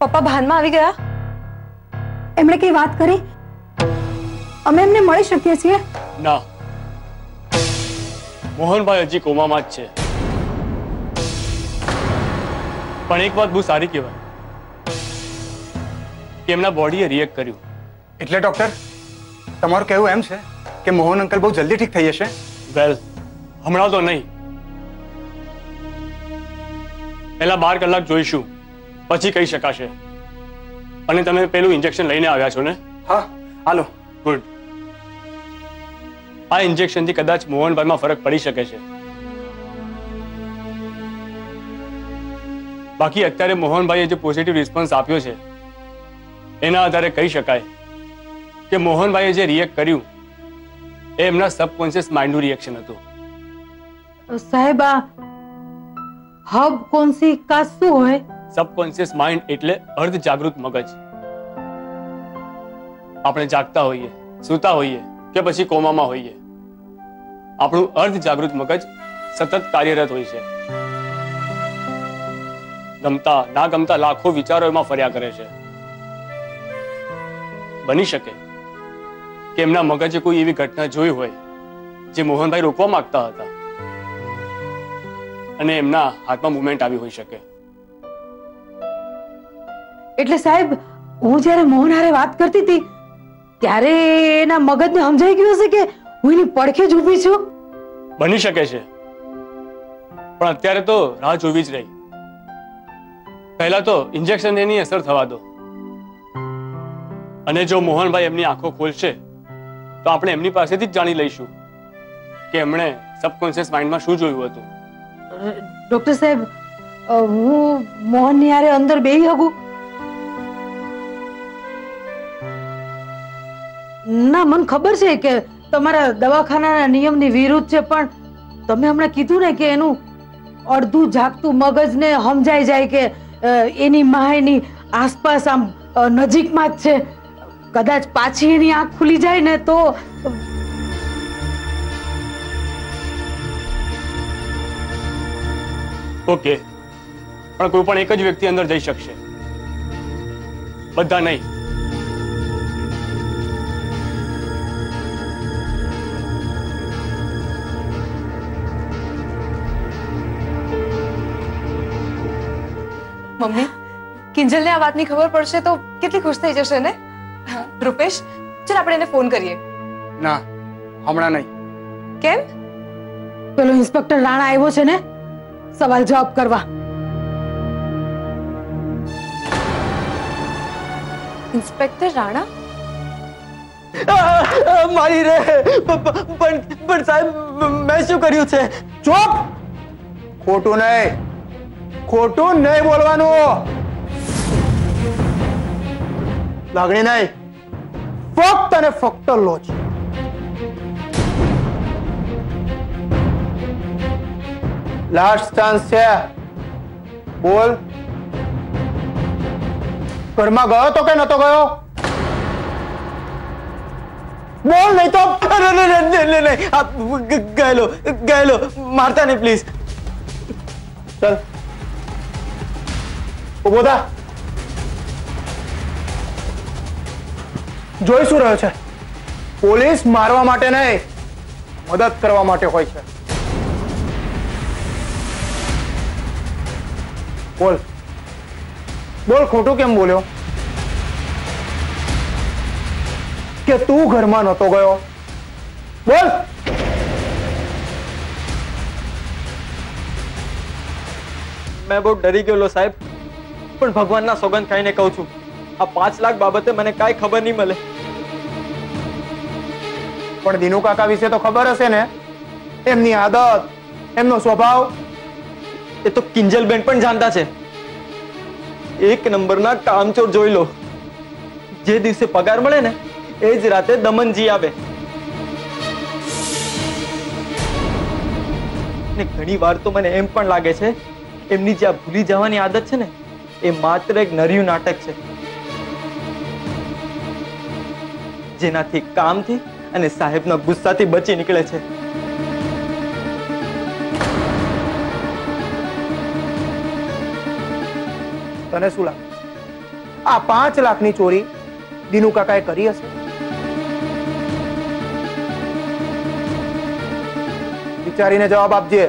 પપ્પા ભાનમાં આવી ગયા એમણે કઈ વાત કરી અમે એમને મળી શકીએ છીએ ના મોહનભાઈ હજી કોમામાં જ છે પણ એક વાત બહુ સારી કહેવાય કે એમના બોડીએ રિએક્ટ કર્યું એટલે ડોક્ટર તમારું કહેવું એમ છે કે મોહન અંકલ બહુ જલ્દી ઠીક થઈ જશે વેલ હમણાં તો નહીં પહેલા બાર કલાક જોઈશું પછી કહી શકાશે અને તમે પેલું ઇન્જેક્શન લઈને આવ્યા છો ને હા હાલો ગુડ આ ઇન્જેક્શનથી કદાચ મોહનભાઈમાં ફરક પડી શકે છે બાકી અત્યારે મોહનભાઈએ જે પોઝિટિવ રિસ્પોન્સ આપ્યો છે એના આધારે કહી શકાય કે મોહનભાઈએ જે રિએક્ટ કર્યું એ એમના સબકોન્શિયસ માઇન્ડનું રિએક્શન હતું સાહેબ આ હબ કોન્સી કા શું હોય સબકોન્શિયસ માઇન્ડ એટલે અર્ધ જાગૃત મગજ આપણે જાગતા હોઈએ સૂતા હોઈએ કે પછી કોમામાં હોઈએ આપણું અર્ધ જાગૃત મગજ સતત કાર્યરત હોય છે ગમતા ના ગમતા લાખો વિચારો એમાં ફર્યા કરે છે બની શકે કે એમના મગજે કોઈ એવી ઘટના જોઈ હોય જે મોહનભાઈ રોકવા માંગતા હતા. અને એમના હાથમાં મુવમેન્ટ આવી હોઈ શકે. એટલે સાહેબ હું જ્યારે મોહન હારે વાત કરતી હતી ત્યારે એના મગજને સમજાઈ ગયું હશે કે હું એની પડખે જ ઊભી છું? બની શકે છે. પણ અત્યારે તો રાહ જોવી જ રહી. પહેલા તો ઇન્જેક્શન એની અસર થવા દો. અને જો મોહનભાઈ એમની આંખો ખોલશે તો આપણે એમની પાસેથી જ જાણી લઈશું કે એમણે સબકોન્શિયસ માઇન્ડમાં શું જોયું હતું. ડોક્ટર સાહેબ હું મોહન હારે અંદર બેહી હગું. ના, મને ખબર છે કે તમારા દવાખાનાના નિયમની વિરુદ્ધ છે, પણ તમે હમણાં કીધું ને કે એનું અડધું જાગતું મગજને સમજાઈ જાય કે એની માયની આસપાસ આમ નજીકમાં જ છે. કદાચ પાછી એની આંખ ખુલી જાય ને તો ઓકે પણ કોઈ પણ એક જ વ્યક્તિ અંદર જઈ શકશે બધા નહીં મમ્મી કિંજલને આ વાતની ખબર પડશે તો કેટલી ખુશ થઈ જશે ને રૂપેશ ચાલ આપણે એને ફોન કરીએ ના હમણાં નહીં કેમ પેલો ઇન્સ્પેક્ટર રાણા આવ્યો છે ને સવાલ જવાબ કરવા ઇન્સ્પેક્ટર રાણા મારી રે પણ પણ સાહેબ મેં શું કર્યું છે ચૂપ ખોટું નહીં ખોટું નહીં બોલવાનું લાગણી નહીં ફક્ત અને ફક્ત લોજ લાસ્ટ ચાન્સ છે બોલ ઘરમાં ગયો તો કે નતો ગયો બોલ નહીં તો અરે, અરે, અરે, નહીં, નહીં, નહીં. આ ગ- ગયેલો ગયેલો મારતા નહીં પ્લીઝ ચલ ઉભો થા જોઈ શું રહ્યો છે પોલીસ મારવા માટે નહીં મદદ કરવા માટે હોય છે બોલ બોલ ખોટું કેમ બોલ્યો કે તું ઘરમાં નહોતો ગયો બોલ મેં બહુ ડરી ગયેલો સાહેબ પણ ભગવાનના સોગંદ ખાઈને કહું છું આ પાંચ લાખ બાબતે મને કાંઈ ખબર નહીં મળે પણ દિનુ કાકા વિશે તો ખબર હશે ને એમની આદત એમનો સ્વભાવ એ તો કિંજલબેન પણ જાણતા છે એક નંબરના કામચોર જોઈ લો જે દિવસે પગાર મળે ને એ જ રાતે દમનજી આવે ને ઘણી વાર તો મને એમ પણ લાગે છે એમની જે આ ભૂલી જવાની આદત છે ને એ માત્ર એક નર્યું નાટક છે જેનાથી કામથી અને સાહેબના ગુસ્સાથી બચી નીકળે છે. તને શું લાગે? આ પાંચ લાખની ચોરી દિનુ કાકાએ કરી હશે? વિચારીને જવાબ આપજે.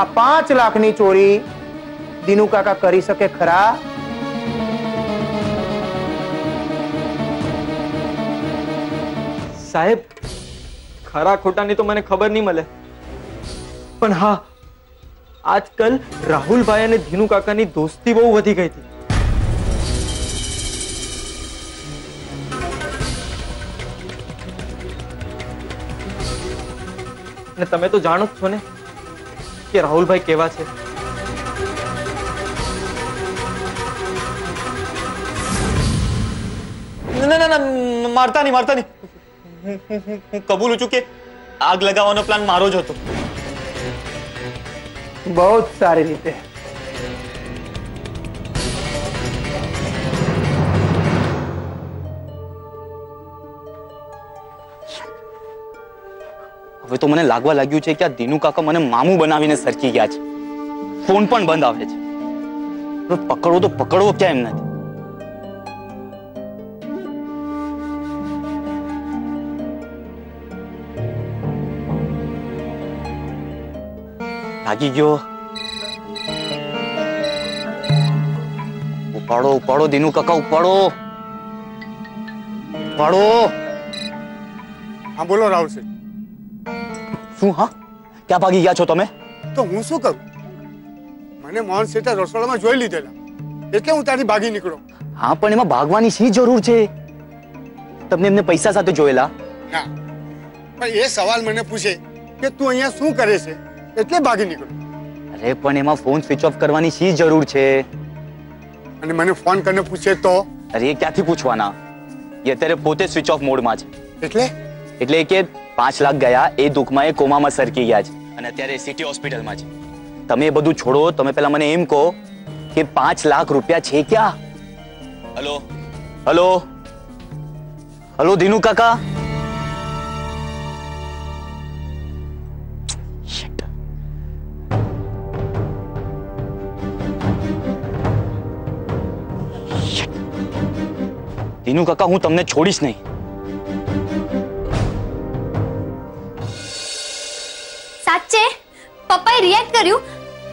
આ પાંચ લાખની ચોરી દિનુ કાકા કરી શકે ખરા? સાહેબ ખરા ખોટાની તો મને ખબર નહીં મળે પણ હા આજકાલ રાહુલભાઈ અને ધીનુ કાકાની દોસ્તી બહુ વધી ગઈ હતી અને તમે તો જાણો જ છો ને કે રાહુલભાઈ કેવા છે ના ના ના ના મારતા નહીં મારતા નહીં હું- હું- હું હું કબૂલું છું કે આગ લગાવવાનો પ્લાન મારો જ હતો બહુ જ સારી રીતે હવે તો મને લાગવા લાગ્યું છે કે આ દીનુ કાકા મને મામું બનાવીને સરકી ગયા છે ફોન પણ બંધ આવે છે હવે પકડવો તો પકડવો ક્યાં એમ નથી લાગી ગયો ઉપાડો ઉપાડો દીનુ કાકા ઉપાડો ઉપાડો હા બોલો રાહુલસિંહ શું હા ક્યાં ભાગી ગયા છો તમે તો હું શું કરું મને મોહન શેઠે રસોડામાં જોઈ લીધેલા એટલે હું ત્યાંથી ભાગી નીકળ્યો હા પણ એમાં ભાગવાની શી જરૂર છે તમને એમને પૈસા સાથે જોયેલા ના પણ એ સવાલ મને પૂછે કે તું અહીંયા શું કરે છે એટલે ભાગી નીકળ્યો અરે પણ એમાં ફોન સ્વિચ ઓફ કરવાની શી જરૂર છે અને મને ફોન કરીને પૂછે તો અરે એ ક્યાંથી પૂછવાના એ અત્યારે પોતે સ્વિચ ઓફ મોડમાં છે એટલે એટલે કે પાંચ લાખ ગયા એ દુઃખમાં એ કોમામાં સરકી ગયા છે અને અત્યારે સિટી હોસ્પિટલમાં છે તમે એ બધું છોડો તમે પેલા મને એમ કહો કે પાંચ લાખ રૂપિયા છે ક્યાં હલો હલો હલો ધીનુ કાકા ધીનુ કાકા હું તમને છોડીશ નહીં સાચે પપ્પાએ રિએક્ટ કર્યું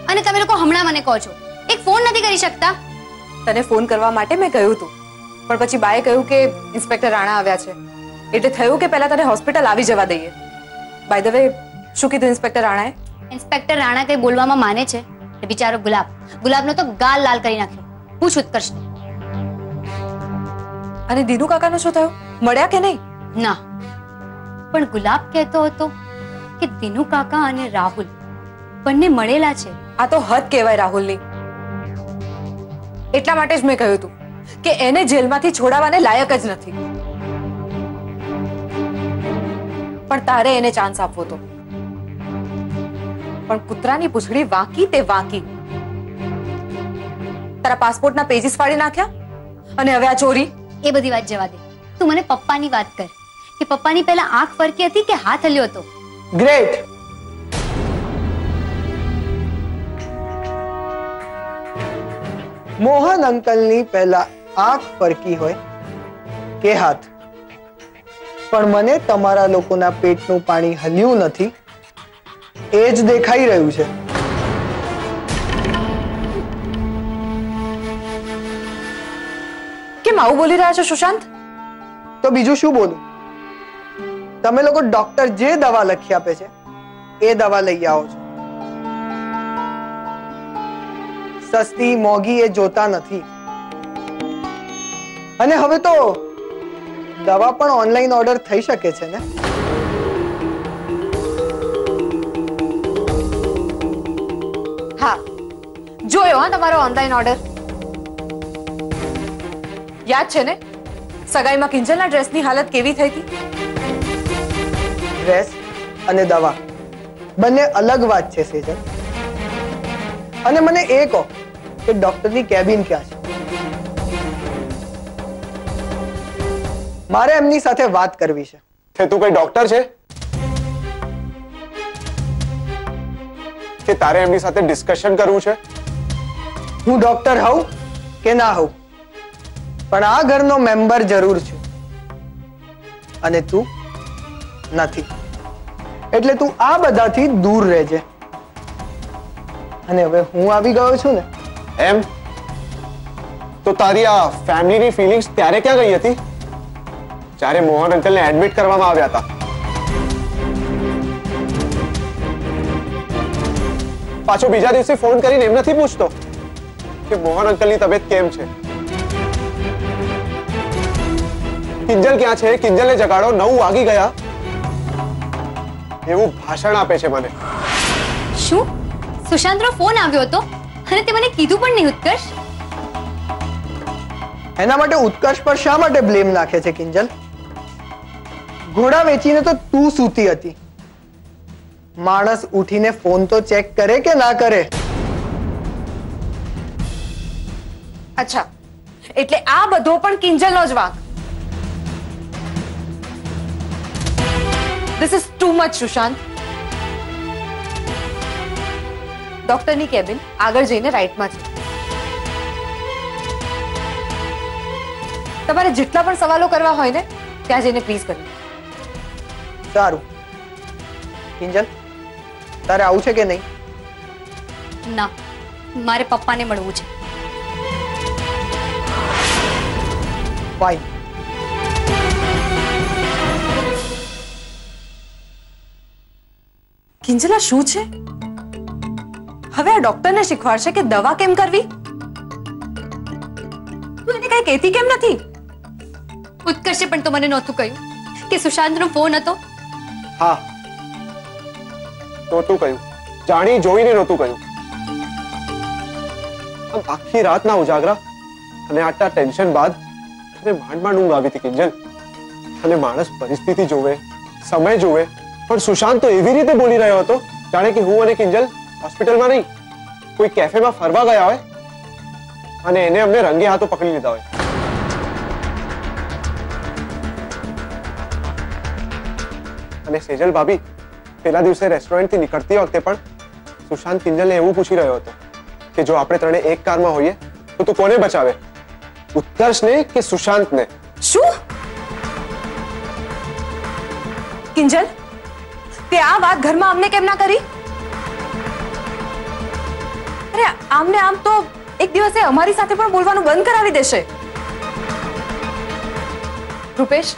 અને તમે લોકો હમણાં મને કહો છો એક ફોન નથી કરી શકતા તને ફોન કરવા માટે મેં કહ્યું હતું પણ પછી બાએ કહ્યું કે ઇન્સ્પેક્ટર રાણા આવ્યા છે એટલે થયું કે પહેલા તને હોસ્પિટલ આવી જવા દઈએ બાય ધ વે શું કીધું ઇન્સ્પેક્ટર રાણાએ ઇન્સ્પેક્ટર રાણા કઈ બોલવામાં માને છે એ બિચારો ગુલાબ ગુલાબનો તો ગાલ લાલ કરી નાખ્યો પૂછ ઉત્કર્ષ અને દીનુ કાકાનું શું થયું મળ્યા કે નહીં ના પણ ગુલાબ કહેતો હતો કે દિનુ કાકા અને રાહુલ બંને મળેલા છે આ તો હદ કહેવાય રાહુલની એટલા માટે જ મેં કહ્યું હતું કે એને જેલમાંથી છોડાવવાને લાયક જ નથી પણ તારે એને ચાન્સ આપવો તો પણ કૂતરાની પૂંછડી વાંકી તે વાંકી તારા પાસપોર્ટના પેજીસ ફાડી નાખ્યા અને હવે આ ચોરી એ બધી વાત જવા દે તું મને પપ્પાની વાત કર કે પપ્પાની પહેલા આંખ ફરકી હતી કે હાથ હલ્યો હતો ગ્રેટ મોહન અંકલની પહેલા આંખ ફરકી હોય કે હાથ પણ મને તમારા લોકોના પેટનું પાણી હલ્યું નથી એ જ દેખાઈ રહ્યું છે કેમ આવું બોલી રહ્યા છો સુશાંત તો બીજું શું બોલું તમે લોકો ડોક્ટર જે દવા લખી આપે છે એ દવા લઈ આવો છો સસ્તી મોંઘી એ જોતા નથી અને હવે તો દવા પણ ઓનલાઈન ઓર્ડર થઈ શકે છે ને હા જોયો હા તમારો ઓનલાઈન ઓર્ડર યાદ છે ને સગાઈમાં કિંજલના ડ્રેસની હાલત કેવી થઈ હતી ડ્રેસ અને દવા બંને અલગ વાત છે સેજલ અને મને એ કહો કે ડોક્ટરની કેબિન ક્યાં છે મારે એમની સાથે વાત કરવી છે તે તું કઈ ડોક્ટર છે કે તારે એમની સાથે ડિસ્કશન કરવું છે હું ડોક્ટર હોઉં કે ના હોઉં પણ આ ઘરનો મેમ્બર જરૂર છું અને તું નથી એટલે તું આ બધાથી દૂર રહેજે અને હવે હું આવી ગયો છું ને એમ તો તારી આ ફેમિલીની ફિલિંગ્સ ત્યારે ક્યાં ગઈ હતી જ્યારે મોહન અંકલને એડમિટ કરવામાં આવ્યા હતા પાછો બીજા દિવસે ફોન કરીને એમ નથી પૂછતો કે મોહન અંકલની તબિયત કેમ છે કિંજલ ક્યાં છે કિંજલને જગાડો નવ વાગી ગયા એવું ભાષણ આપે છે મને શું સુશાંતનો ફોન આવ્યો હતો અને તે મને કીધું પણ નહીં ઉત્કર્ષ એના માટે ઉત્કર્ષ પર શા માટે બ્લેમ નાખે છે કિંજલ ઘોડા વેચીને તો તું સૂતી હતી માણસ ઉઠીને ફોન તો ચેક કરે કે ના કરે અચ્છા એટલે આ બધો પણ કિંજલનો જ વાંક this is too much Sushant ડોક્ટરની કેબિન આગળ જઈને રાઈટમાં છે તમારે જેટલા પણ સવાલો કરવા હોય ને ત્યાં જઈને પ્લીઝ કરી સારું કિંજલ તારે આવું છે કે નહીં ના મારે પપ્પાને મળવું છે ફાઇન કિંજલા શું છે હવે આ ડોક્ટરને શીખવાડશે કે દવા કેમ કરવી તું એને કઈ કહેતી કેમ નથી ઉત્કર્ષે પણ તો મને નહોતું કહ્યું કે સુશાંતનો ફોન હતો હા નહોતું કહ્યું જાણી જોઈને નહોતું કહ્યું આમ આખી રાતના ઉજાગરા અને આટલા ટેન્શન બાદ અને માંડ માંડ ઊંઘ આવી હતી કિંજલ અને માણસ પરિસ્થિતિ જોવે સમય જોવે પણ સુશાંત તો એવી રીતે બોલી રહ્યો હતો જાણે કે હું અને કિંજલ હોસ્પિટલમાં નહીં કોઈ કેફેમાં ફરવા ગયા હોય અને એને અમને રંગે હાથો પકડી લીધા હોય અને સેજલ ભાભી પેલા દિવસે રેસ્ટોરન્ટથી નીકળતી વખતે પણ સુશાંત કિંજલને એવું પૂછી રહ્યો હતો કે જો આપણે ત્રણે એક કારમાં હોઈએ તો તું કોને બચાવે ઉત્કર્ષને કે સુશાંતને શું કિંજલ તે આ વાત ઘરમાં અમને કેમ ના કરી અરે આમને આમ તો એક દિવસે અમારી સાથે પણ બોલવાનું બંધ કરાવી દેશે રૂપેશ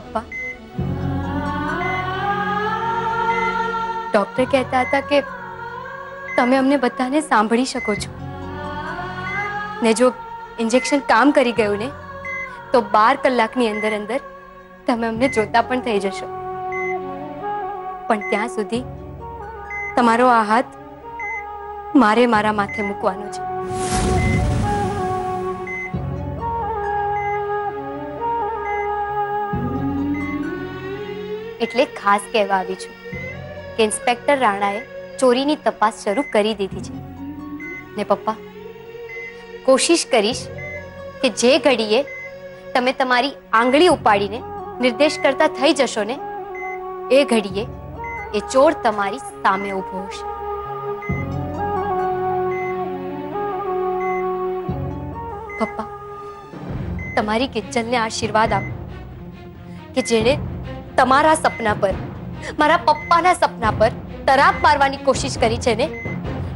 પપ્પા ડોક્ટર કહેતા હતા કે તમે અમને બધાને સાંભળી શકો છો ને જો ઇન્જેક્શન કામ કરી ગયું ને તો બાર કલાકની અંદર અંદર તમે અમને જોતા પણ થઈ જશો પણ ત્યાં સુધી તમારો આ હાથ મારે મારા માથે મૂકવાનો છે એટલે ખાસ કહેવા આવી છું કે ઇન્સ્પેક્ટર રાણાએ ચોરીની તપાસ શરૂ કરી દીધી છે. ને પપ્પા, કોશિશ કરીશ કે જે ઘડીએ તમે તમારી આંગળી ઉપાડીને નિર્દેશ કરતા થઈ જશો ને, એ ઘડીએ એ ચોર તમારી સામે ઊભો હશે. પપ્પા, તમારી કિચનને આશીર્વાદ આપો કે જેણે તમારા સપના પર મારા પપ્પાના સપના પર તરાપ મારવાની કોશિશ કરી છે ને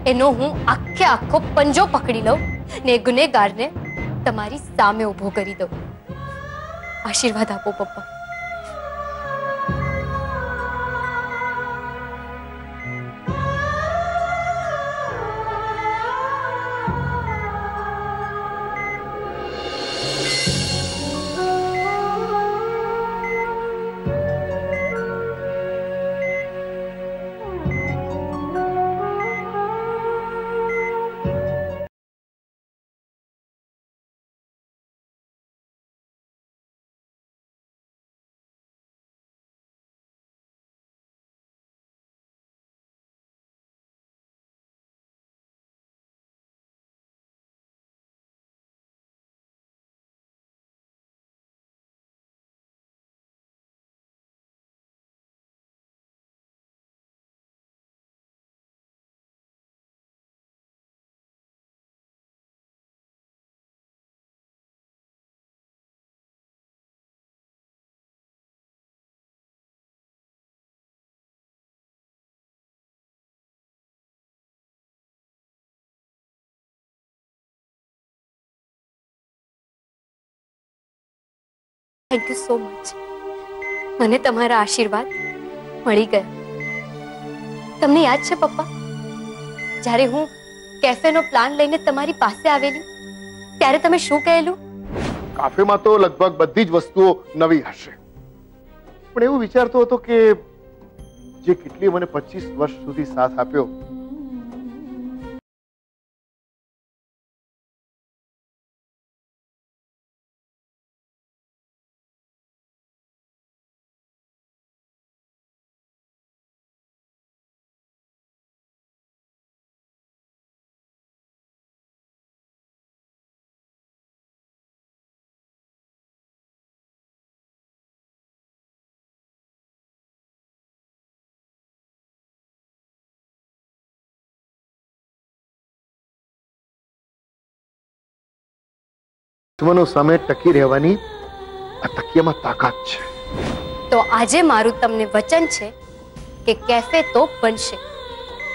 એનો હું આખે આખો પંજો પકડી લઉં ને એ ગુનેગારને તમારી સામે ઊભો કરી દઉં આશીર્વાદ આપો પપ્પા થેન્ક યુ સો મચ મને તમારા આશીર્વાદ મળી ગયા તમને યાદ છે પપ્પા જ્યારે હું કેફેનો પ્લાન લઈને તમારી પાસે આવેલી ત્યારે તમે શું કહેલું કાફેમાં તો લગભગ બધી જ વસ્તુઓ નવી હશે પણ એવું વિચારતો હતો કે જે કેટલી મને પચીસ વર્ષ સુધી સાથ આપ્યો દુશ્મનો સામે ટકી રહેવાની આ તકિયામાં તાકાત છે તો આજે મારું તમને વચન છે કે કેફે તો બનશે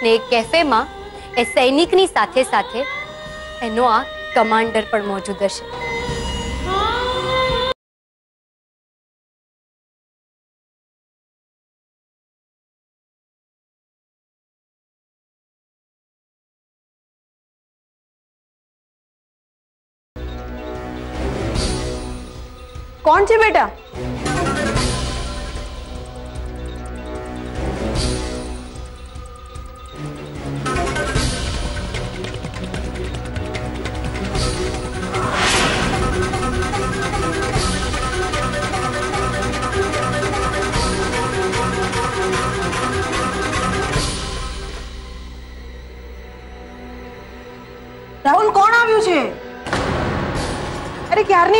ને એ કેફેમાં એ સૈનિકની સાથે સાથે એનો આ કમાન્ડર પણ મોજૂદ હશે कौन सी बेटा?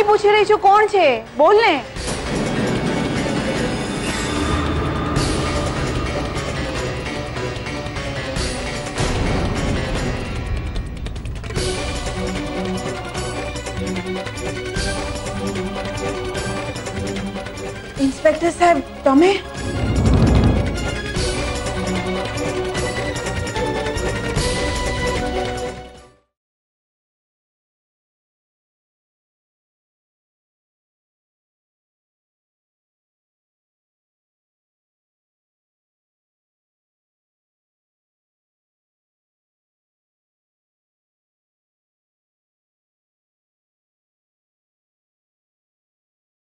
અરે ક્યારની પૂછી રહી છું કોણ છે બોલ ને ઇન્સ્પેક્ટર સાહેબ તમે